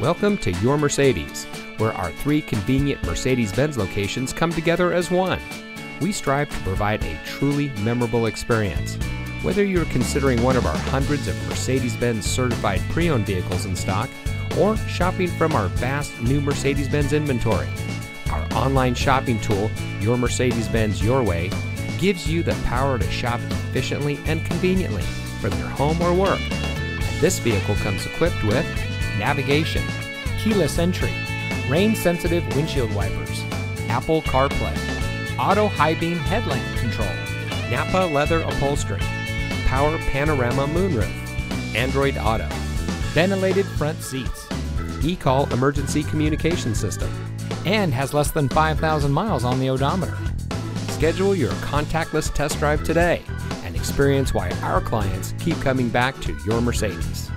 Welcome to Your Mercedes, where our three convenient Mercedes Benz locations come together as one. We strive to provide a truly memorable experience. Whether you're considering one of our hundreds of Mercedes Benz certified pre owned vehicles in stock or shopping from our vast new Mercedes Benz inventory, our online shopping tool, Your Mercedes Benz Your Way, gives you the power to shop efficiently and conveniently from your home or work. This vehicle comes equipped with navigation, keyless entry, rain sensitive windshield wipers, Apple CarPlay, auto high beam headlamp control, Napa leather upholstery, power panorama moonroof, Android Auto, ventilated front seats, eCall emergency communication system, and has less than 5,000 miles on the odometer. Schedule your contactless test drive today and experience why our clients keep coming back to your Mercedes.